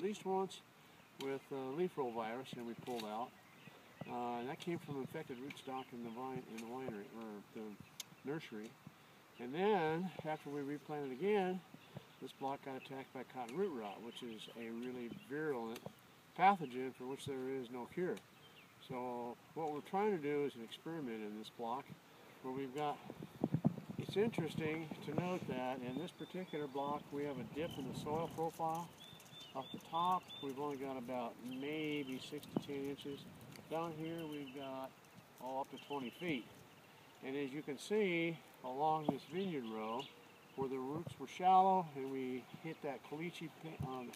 at least once with uh, leaf roll virus, and we pulled out. Uh, and that came from infected rootstock in the vine in the winery or the nursery. And then after we replanted again, this block got attacked by cotton root rot, which is a really virulent pathogen for which there is no cure. So what we're trying to do is an experiment in this block where we've got, it's interesting to note that in this particular block we have a dip in the soil profile. Off the top we've only got about maybe 6 to 10 inches. Down here we've got all up to 20 feet. And as you can see along this vineyard row, where the roots were shallow and we hit that caliche um,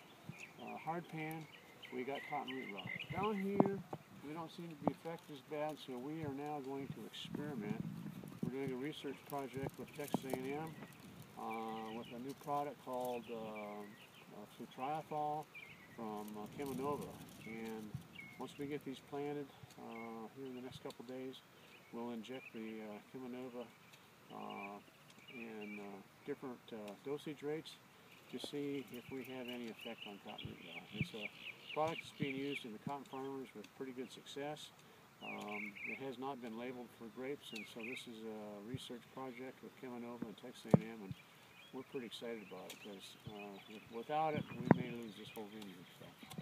uh, hard pan, we got cotton root rot. Down here, we don't seem to be affected as bad, so we are now going to experiment. We're doing a research project with Texas A&M uh, with a new product called uh, uh, flutriafol from uh. And once we get these planted uh, here in the next couple days, we'll inject the uh, uh, in uh, different uh, dosage rates to see if we have any effect on cotton root rot. It's a product that's being used in the cotton farmers with pretty good success. Um, it has not been labeled for grapes, and so this is a research project with Cheminova and Texas A&M, and we're pretty excited about it because uh, without it, we may lose this whole vineyard. So.